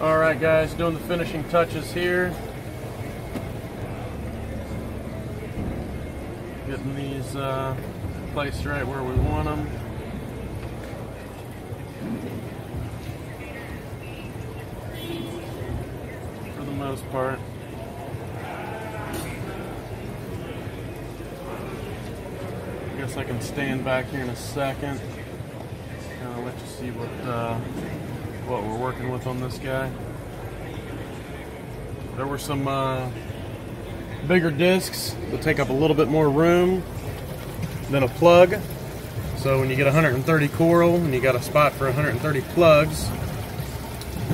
All right, guys, doing the finishing touches here. Getting these uh, placed right where we want them. For the most part. I guess I can stand back here in a second. Kind of let you see what uh, what we're working with on this guy. There were some uh, bigger discs that take up a little bit more room than a plug. So when you get 130 coral and you got a spot for 130 plugs,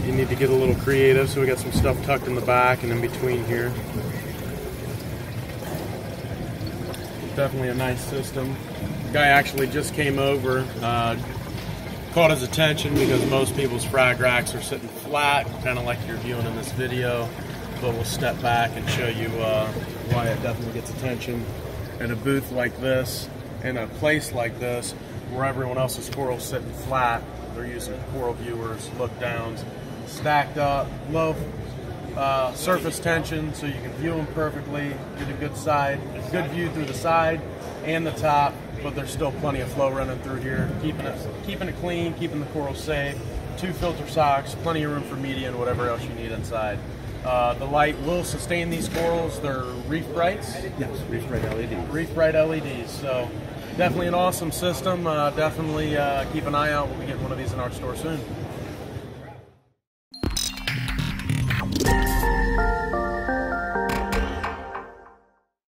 you need to get a little creative. So we got some stuff tucked in the back and in between here. Definitely a nice system. Guy actually just came over, uh, caught his attention because most people's frag racks are sitting flat, kind of like you're viewing in this video. But we'll step back and show you uh, why it definitely gets attention. In a booth like this, in a place like this, where everyone else's coral's sitting flat, they're using coral viewers, look downs, stacked up, low uh, surface tension, so you can view them perfectly, get a good side, good view through the side and the top, but there's still plenty of flow running through here, keeping it keeping it clean, keeping the coral safe. Two filter socks, plenty of room for media and whatever else you need inside. Uh, the light will sustain these corals. They're Reef Brites. Yes, Reef Brite LEDs. Reef Brite LEDs. So definitely an awesome system. Uh, definitely uh, keep an eye out. We'll be getting one of these in our store soon.